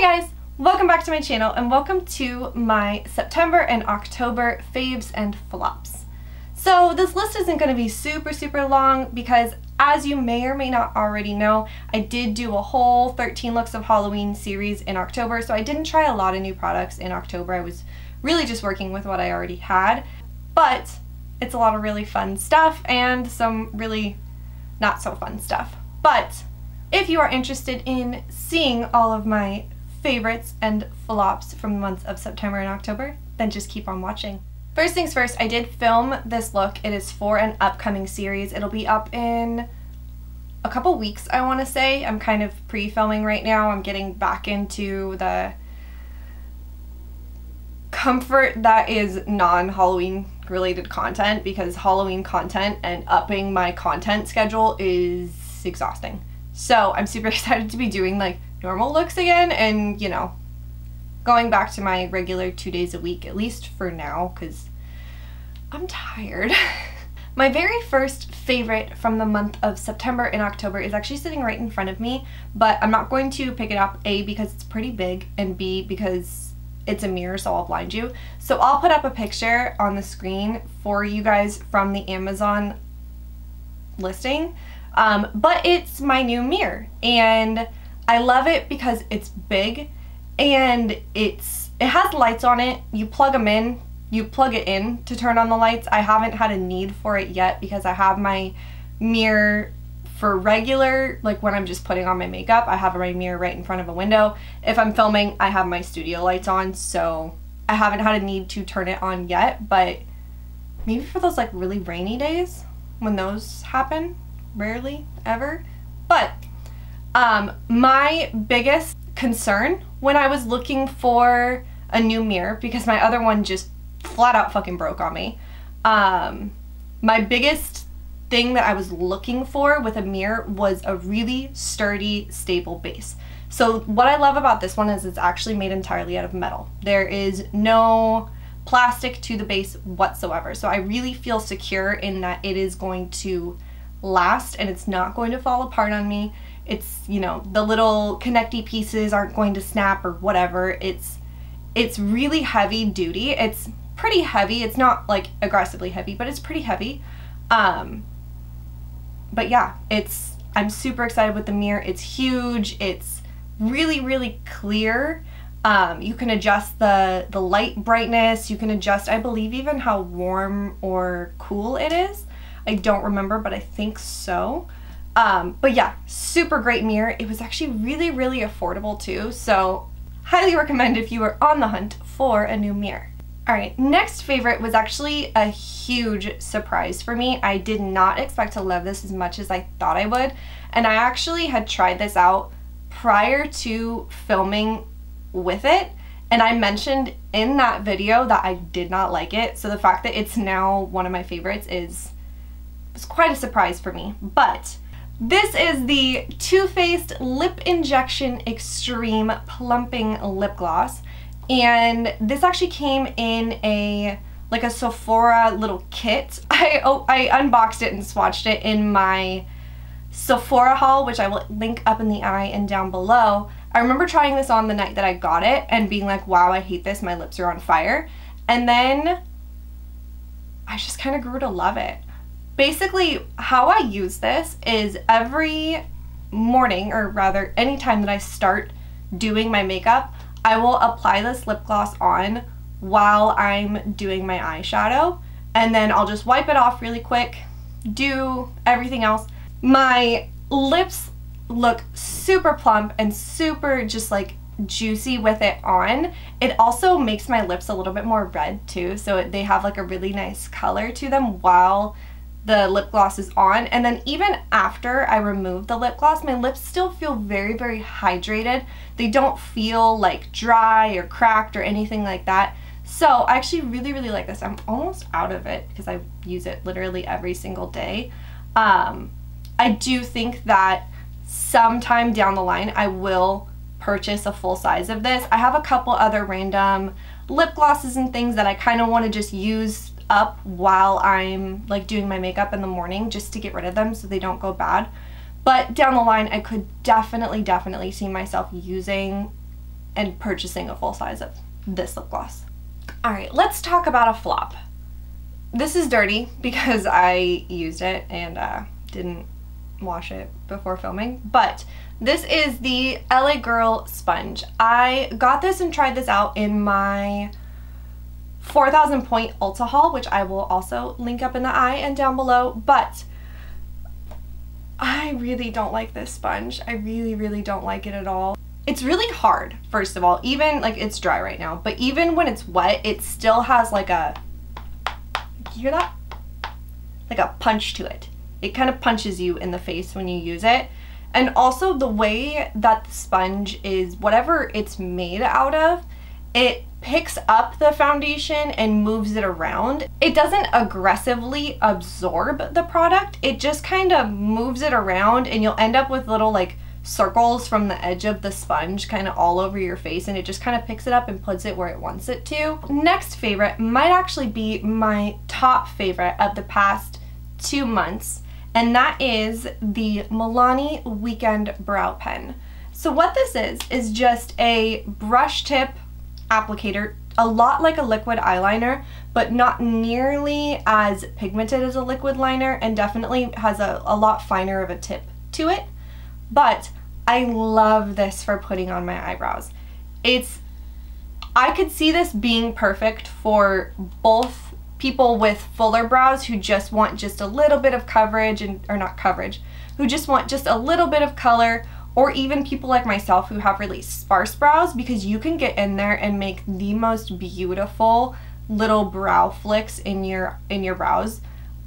Hey guys, welcome back to my channel and welcome to my September and October faves and flops. So this list isn't going to be super super long because as you may or may not already know, I did do a whole 13 looks of Halloween series in October so I didn't try a lot of new products in October. I was really just working with what I already had but it's a lot of really fun stuff and some really not so fun stuff. But if you are interested in seeing all of my favorites and flops from the months of September and October, then just keep on watching. First things first, I did film this look. It is for an upcoming series. It'll be up in a couple weeks, I want to say. I'm kind of pre-filming right now. I'm getting back into the comfort that is non-Halloween related content because Halloween content and upping my content schedule is exhausting. So I'm super excited to be doing like normal looks again and, you know, going back to my regular two days a week, at least for now, because I'm tired. my very first favorite from the month of September and October is actually sitting right in front of me, but I'm not going to pick it up, A, because it's pretty big, and B, because it's a mirror, so I'll blind you. So I'll put up a picture on the screen for you guys from the Amazon listing, um, but it's my new mirror, and I love it because it's big and it's it has lights on it. You plug them in, you plug it in to turn on the lights. I haven't had a need for it yet because I have my mirror for regular, like when I'm just putting on my makeup, I have my mirror right in front of a window. If I'm filming, I have my studio lights on, so I haven't had a need to turn it on yet, but maybe for those like really rainy days when those happen, rarely ever. But um, my biggest concern when I was looking for a new mirror, because my other one just flat out fucking broke on me, um, my biggest thing that I was looking for with a mirror was a really sturdy, stable base. So what I love about this one is it's actually made entirely out of metal. There is no plastic to the base whatsoever. So I really feel secure in that it is going to last and it's not going to fall apart on me it's you know the little connecty pieces aren't going to snap or whatever. It's it's really heavy duty. It's pretty heavy. It's not like aggressively heavy but it's pretty heavy. Um but yeah it's i'm super excited with the mirror. It's huge. It's really really clear. Um, you can adjust the the light brightness. You can adjust I believe even how warm or cool it is. I don't remember but I think so um, but yeah, super great mirror. It was actually really, really affordable too. So highly recommend if you are on the hunt for a new mirror. All right, next favorite was actually a huge surprise for me. I did not expect to love this as much as I thought I would. And I actually had tried this out prior to filming with it. And I mentioned in that video that I did not like it. So the fact that it's now one of my favorites is, is quite a surprise for me. But this is the Too Faced Lip Injection Extreme Plumping Lip Gloss. And this actually came in a like a Sephora little kit. I, oh, I unboxed it and swatched it in my Sephora haul, which I will link up in the eye and down below. I remember trying this on the night that I got it and being like, wow, I hate this, my lips are on fire. And then I just kind of grew to love it basically how I use this is every morning or rather any time that I start doing my makeup I will apply this lip gloss on while I'm doing my eyeshadow and then I'll just wipe it off really quick do everything else my lips look super plump and super just like juicy with it on. It also makes my lips a little bit more red too, so they have like a really nice color to them while the lip gloss is on. And then even after I remove the lip gloss my lips still feel very very hydrated. They don't feel like dry or cracked or anything like that. So I actually really really like this. I'm almost out of it because I use it literally every single day. Um, I do think that sometime down the line I will purchase a full size of this. I have a couple other random lip glosses and things that I kind of want to just use up while I'm like doing my makeup in the morning just to get rid of them so they don't go bad. But down the line, I could definitely, definitely see myself using and purchasing a full size of this lip gloss. All right, let's talk about a flop. This is dirty because I used it and uh, didn't wash it before filming, but this is the LA Girl Sponge. I got this and tried this out in my 4000 point Ulta haul, which I will also link up in the eye and down below, but I really don't like this sponge. I really, really don't like it at all. It's really hard, first of all, even, like, it's dry right now, but even when it's wet, it still has, like, a, you hear that? Like a punch to it. It kind of punches you in the face when you use it. And also the way that the sponge is, whatever it's made out of, it picks up the foundation and moves it around. It doesn't aggressively absorb the product. It just kind of moves it around and you'll end up with little like circles from the edge of the sponge kind of all over your face and it just kind of picks it up and puts it where it wants it to. Next favorite might actually be my top favorite of the past two months and that is the Milani Weekend Brow Pen. So what this is, is just a brush tip applicator, a lot like a liquid eyeliner, but not nearly as pigmented as a liquid liner and definitely has a, a lot finer of a tip to it. But I love this for putting on my eyebrows. It's, I could see this being perfect for both people with fuller brows who just want just a little bit of coverage and, or not coverage, who just want just a little bit of color or even people like myself who have really sparse brows because you can get in there and make the most beautiful little brow flicks in your in your brows.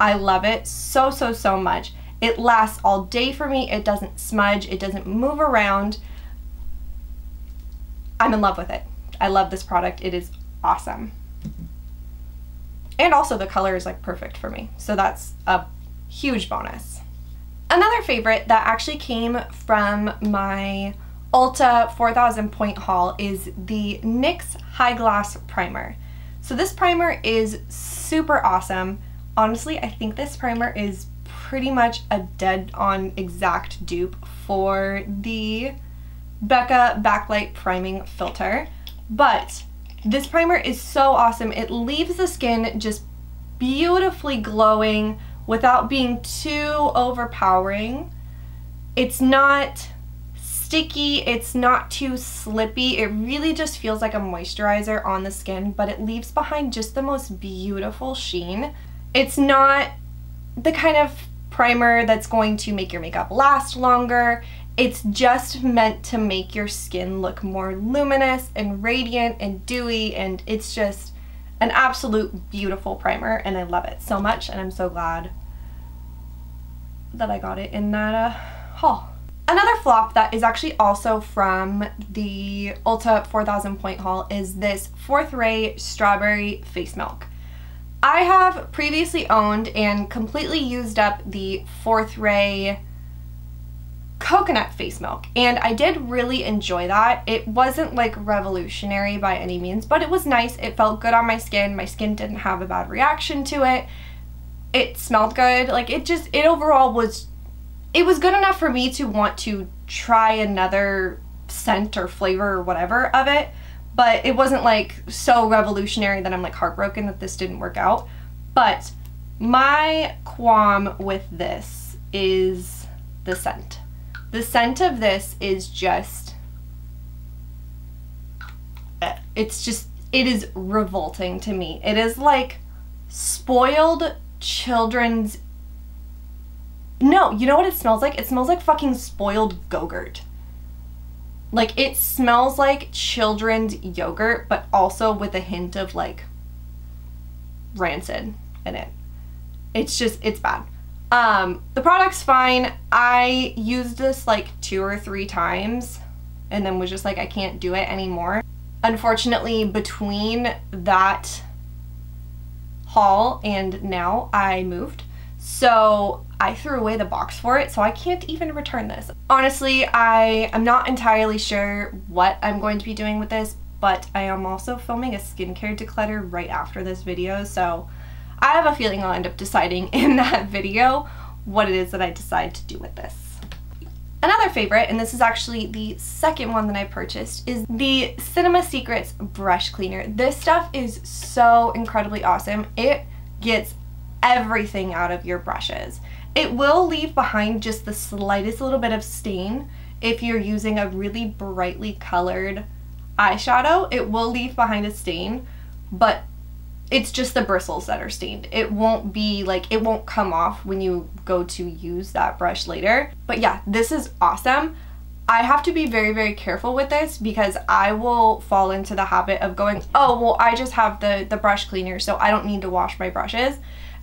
I love it so so so much. It lasts all day for me. It doesn't smudge. It doesn't move around. I'm in love with it. I love this product. It is awesome. And also the color is like perfect for me. So that's a huge bonus. Another favorite that actually came from my Ulta 4000 point haul is the NYX High Glass Primer. So this primer is super awesome. Honestly, I think this primer is pretty much a dead-on exact dupe for the Becca Backlight Priming Filter. But this primer is so awesome. It leaves the skin just beautifully glowing without being too overpowering. It's not sticky, it's not too slippy. It really just feels like a moisturizer on the skin, but it leaves behind just the most beautiful sheen. It's not the kind of primer that's going to make your makeup last longer. It's just meant to make your skin look more luminous and radiant and dewy and it's just an absolute beautiful primer and I love it so much and I'm so glad that I got it in that uh, haul. Another flop that is actually also from the Ulta 4000 point haul is this Fourth Ray Strawberry Face Milk. I have previously owned and completely used up the Fourth Ray coconut face milk and I did really enjoy that. It wasn't like revolutionary by any means but it was nice. It felt good on my skin. My skin didn't have a bad reaction to it. It smelled good. Like it just, it overall was, it was good enough for me to want to try another scent or flavor or whatever of it but it wasn't like so revolutionary that I'm like heartbroken that this didn't work out. But my qualm with this is the scent. The scent of this is just, eh, it's just, it is revolting to me. It is like spoiled children's, no, you know what it smells like? It smells like fucking spoiled Go-Gurt. Like it smells like children's yogurt, but also with a hint of like rancid in it. It's just, it's bad. Um, the product's fine. I used this like two or three times and then was just like, I can't do it anymore. Unfortunately, between that haul and now I moved. So I threw away the box for it, so I can't even return this. Honestly, I am not entirely sure what I'm going to be doing with this, but I am also filming a skincare declutter right after this video, so I have a feeling I'll end up deciding in that video what it is that I decide to do with this. Another favorite, and this is actually the second one that I purchased, is the Cinema Secrets brush cleaner. This stuff is so incredibly awesome. It gets everything out of your brushes. It will leave behind just the slightest little bit of stain if you're using a really brightly colored eyeshadow. It will leave behind a stain, but it's just the bristles that are stained. It won't be like, it won't come off when you go to use that brush later. But yeah, this is awesome. I have to be very, very careful with this because I will fall into the habit of going, oh, well, I just have the, the brush cleaner, so I don't need to wash my brushes.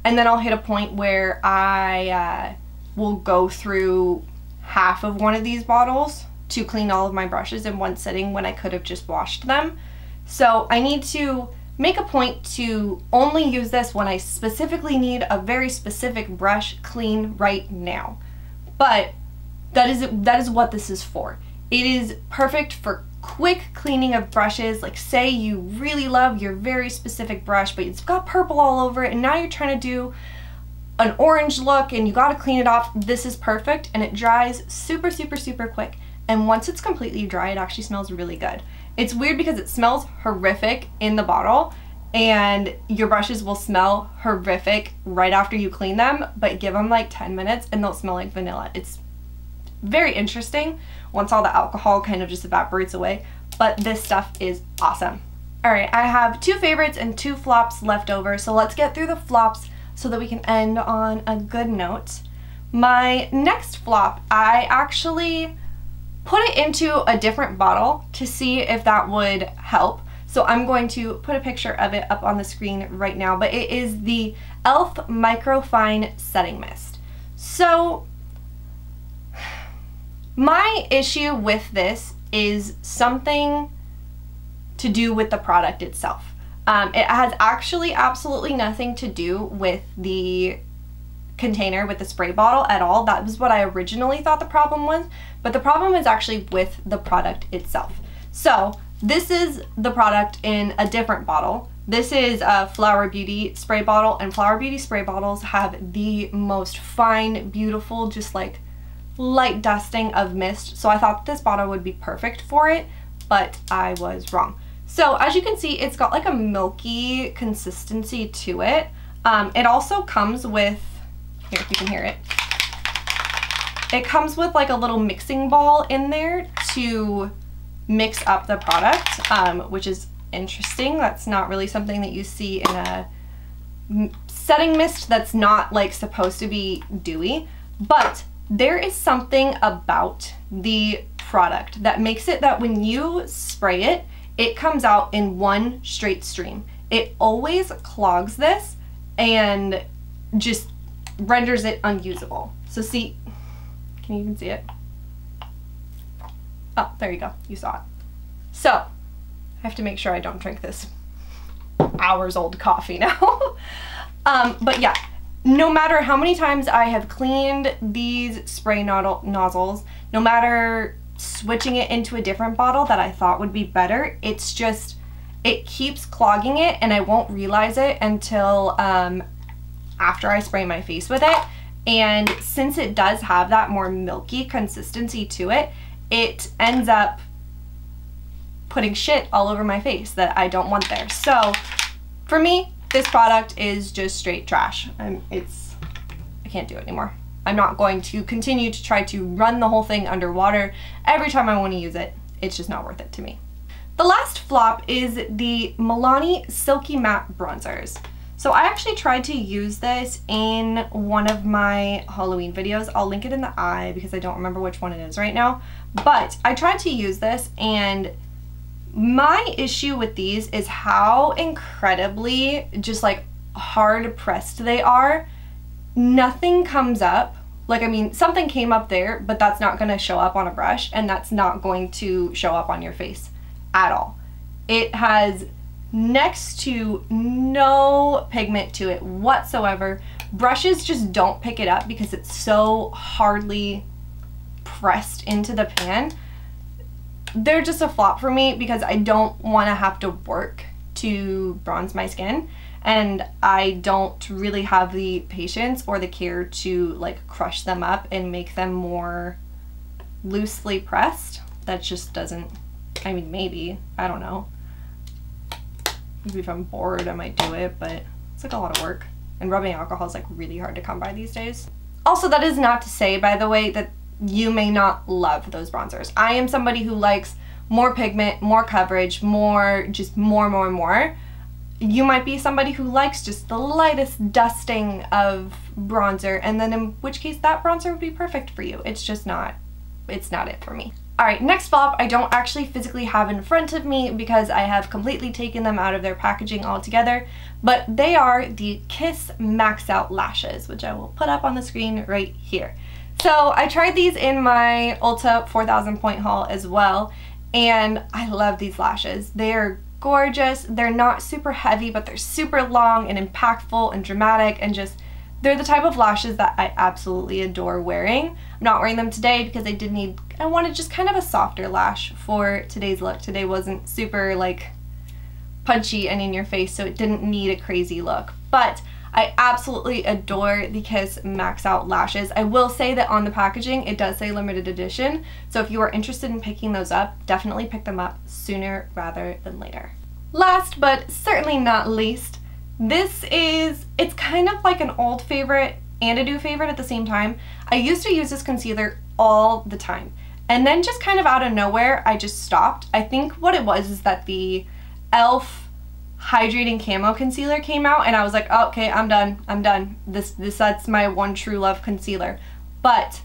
And then I'll hit a point where I uh, will go through half of one of these bottles to clean all of my brushes in one sitting when I could have just washed them. So I need to make a point to only use this when I specifically need a very specific brush clean right now. But that is that is what this is for. It is perfect for quick cleaning of brushes. Like say you really love your very specific brush, but it's got purple all over it and now you're trying to do an orange look and you got to clean it off. This is perfect and it dries super, super, super quick. And once it's completely dry, it actually smells really good. It's weird because it smells horrific in the bottle and your brushes will smell horrific right after you clean them, but give them like 10 minutes and they'll smell like vanilla. It's very interesting once all the alcohol kind of just evaporates away, but this stuff is awesome. All right, I have two favorites and two flops left over, so let's get through the flops so that we can end on a good note. My next flop, I actually put it into a different bottle to see if that would help. So I'm going to put a picture of it up on the screen right now, but it is the e.l.f. Microfine Setting Mist. So my issue with this is something to do with the product itself. Um, it has actually absolutely nothing to do with the container with the spray bottle at all. That was what I originally thought the problem was, but the problem is actually with the product itself. So this is the product in a different bottle. This is a Flower Beauty spray bottle and Flower Beauty spray bottles have the most fine, beautiful, just like light dusting of mist. So I thought this bottle would be perfect for it, but I was wrong. So as you can see, it's got like a milky consistency to it. Um, it also comes with, here if you can hear it, it comes with like a little mixing ball in there to mix up the product, um, which is interesting. That's not really something that you see in a setting mist that's not like supposed to be dewy, but there is something about the product that makes it that when you spray it, it comes out in one straight stream. It always clogs this and just renders it unusable. So see, can you even see it? Oh, there you go. You saw it. So, I have to make sure I don't drink this hours old coffee now. um, but yeah, no matter how many times I have cleaned these spray nozzles, no matter switching it into a different bottle that I thought would be better, it's just, it keeps clogging it and I won't realize it until um, after I spray my face with it. And since it does have that more milky consistency to it, it ends up putting shit all over my face that I don't want there. So for me, this product is just straight trash. I'm, it's, I can't do it anymore. I'm not going to continue to try to run the whole thing underwater every time I want to use it. It's just not worth it to me. The last flop is the Milani Silky Matte Bronzers. So I actually tried to use this in one of my Halloween videos. I'll link it in the eye because I don't remember which one it is right now. But I tried to use this and my issue with these is how incredibly just like hard pressed they are. Nothing comes up. Like, I mean, something came up there, but that's not going to show up on a brush and that's not going to show up on your face at all. It has next to no pigment to it whatsoever. Brushes just don't pick it up because it's so hardly pressed into the pan. They're just a flop for me because I don't want to have to work to bronze my skin and I don't really have the patience or the care to like crush them up and make them more loosely pressed. That just doesn't, I mean, maybe, I don't know. Maybe if I'm bored, I might do it, but it's like a lot of work. And rubbing alcohol is like really hard to come by these days. Also, that is not to say, by the way, that you may not love those bronzers. I am somebody who likes more pigment, more coverage, more, just more, more, and more. You might be somebody who likes just the lightest dusting of bronzer, and then in which case that bronzer would be perfect for you. It's just not, it's not it for me. Alright, next flop I don't actually physically have in front of me because I have completely taken them out of their packaging altogether, but they are the Kiss Max Out Lashes, which I will put up on the screen right here. So I tried these in my Ulta 4000 point haul as well, and I love these lashes. They're gorgeous, they're not super heavy, but they're super long and impactful and dramatic and just they're the type of lashes that I absolutely adore wearing. I'm not wearing them today because I did need, I wanted just kind of a softer lash for today's look. Today wasn't super like punchy and in your face, so it didn't need a crazy look. But I absolutely adore the Kiss Max Out Lashes. I will say that on the packaging, it does say limited edition. So if you are interested in picking those up, definitely pick them up sooner rather than later. Last but certainly not least, this is, it's kind of like an old favorite and a new favorite at the same time. I used to use this concealer all the time. And then just kind of out of nowhere, I just stopped. I think what it was is that the e.l.f. Hydrating Camo Concealer came out and I was like, oh, okay, I'm done. I'm done. This, this, that's my one true love concealer. But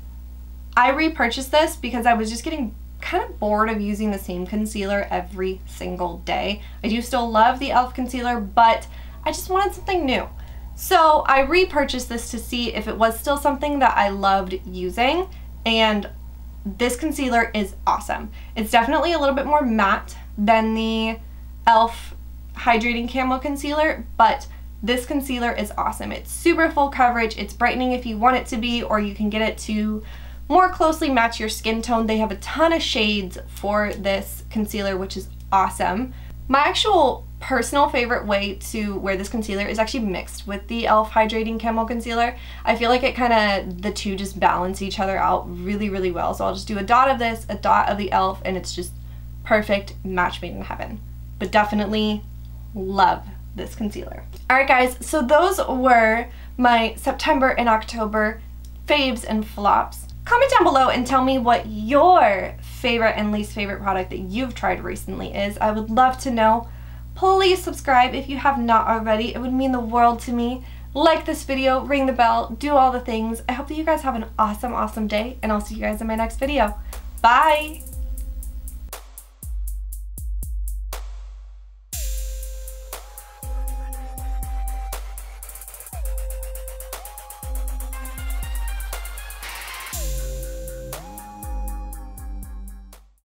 I repurchased this because I was just getting kind of bored of using the same concealer every single day. I do still love the e.l.f. concealer, but I just wanted something new. So I repurchased this to see if it was still something that I loved using and this concealer is awesome. It's definitely a little bit more matte than the e.l.f. Hydrating Camo Concealer, but this concealer is awesome. It's super full coverage, it's brightening if you want it to be, or you can get it to more closely match your skin tone. They have a ton of shades for this concealer, which is awesome. My actual personal favorite way to wear this concealer is actually mixed with the e.l.f. Hydrating Camo Concealer. I feel like it kind of, the two just balance each other out really, really well. So I'll just do a dot of this, a dot of the e.l.f. and it's just perfect match made in heaven. But definitely love this concealer. Alright guys, so those were my September and October faves and flops. Comment down below and tell me what your favorite and least favorite product that you've tried recently is. I would love to know. Please subscribe if you have not already. It would mean the world to me. Like this video, ring the bell, do all the things. I hope that you guys have an awesome, awesome day, and I'll see you guys in my next video. Bye!